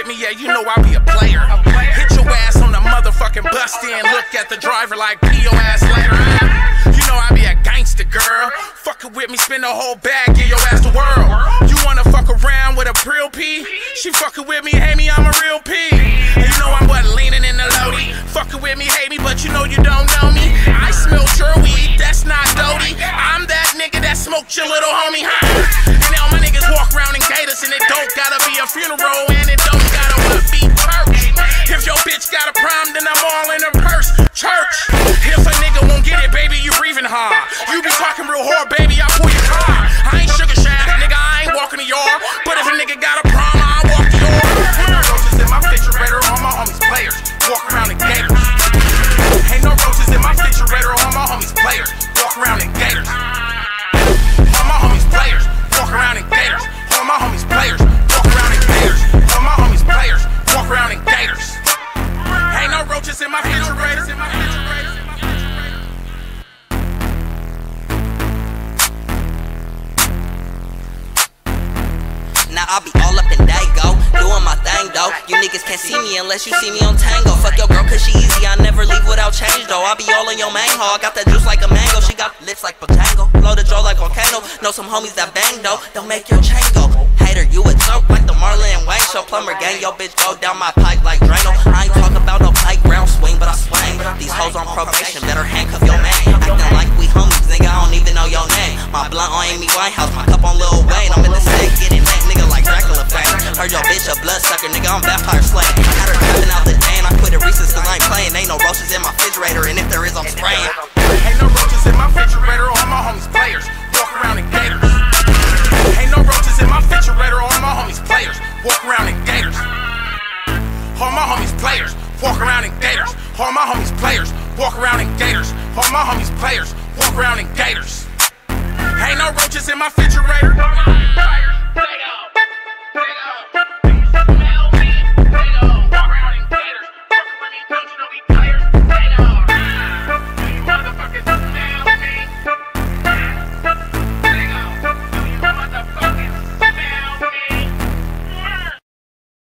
with me, yeah, you know I be a player. Hit your ass on the motherfucking bus, then look at the driver like P.O. ass later. You know I be a gangster girl. Fuckin' with me, spin the whole bag, give your ass the world. You wanna fuck around with a real P? She fuckin' with me, hate me, I'm a real P. You know I'm what, leaning in the loady. Fuckin' with me, hate me, but you know you don't know me. I smell your weed, that's not doty. I'm that nigga that smoked your little homie, huh? And now my niggas walk around in gators and it don't gotta be a funeral and it You talking real hard, baby, I pull your car. I ain't sugar shack, nigga, I ain't walking the yard. But if a nigga got a problem, I walk the yard. Roaches in my refrigerator, all my homies players. Walk around in gators. Ain't no roaches in my refrigerator, all my homies players. Walk around in gators. Now I be all up in Dago, doing my thing though. You niggas can't see me unless you see me on Tango. Fuck your girl cause she easy, I never leave without change though. I be all in your main hall, got that juice like a mango. She got lips like Potango, the jaw like volcano. Know some homies that bang though, don't make your chain go. Hater, you a joke like the Marlon Wayans show. Plumber gang, yo bitch go down my pipe like Drano. I ain't talk about no playground swing, but I swing. These hoes on probation, better handcuff your man. Acting like we homies, nigga, I don't even know your name. My blunt on Amy Winehouse, my cup on Lil Wayne. I'm in the state getting that nigga fame. Heard your bitch a bloodsucker, nigga, I'm vampire slaying. Had her tapping out the Dan, I quit it recent cause I ain't playing. Ain't no roaches in my refrigerator, and if there is, I'm spraying. Ain't no roaches in my refrigerator, all my homies players. Walk around in gators. Ain't no roaches in my refrigerator, all my homies players. Walk around in gators. All my homies players. Walk around in gators. All my homies players. Walk around in gators. All my homies players. Walk around in gators. Ain't no roaches in my refrigerator.